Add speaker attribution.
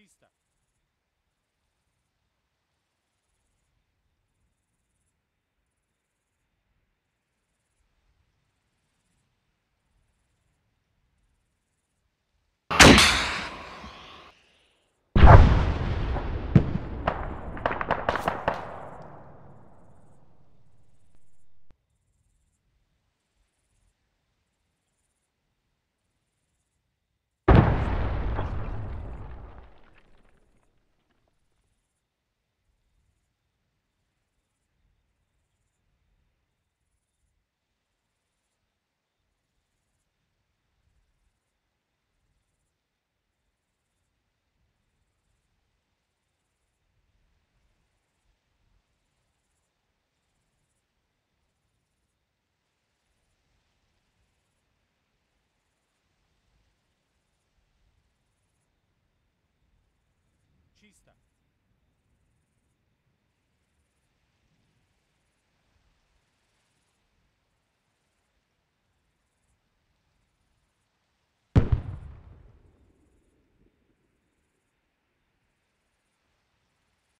Speaker 1: Batista. Sta. Ci sta.